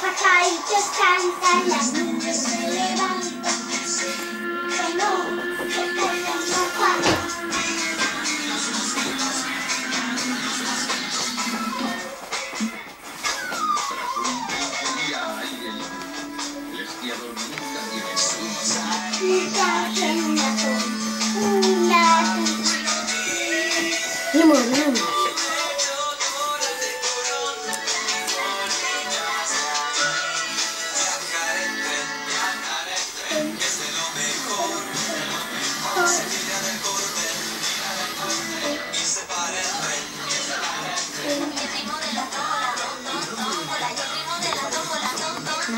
muchachos cantan, las niñas se levantan. Bueno, se cantan la cuadra. Nunca tiene una tos, una. Vamos, vamos.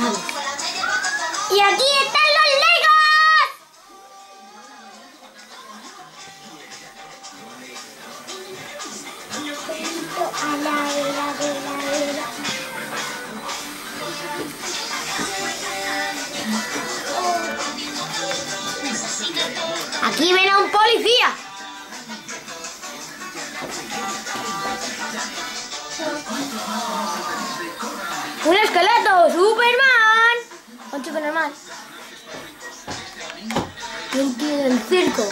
Y aquí están los Legos. A. Aquí viene un policía. Un Superman. Un chico normal. ¿Quién tiene el circo?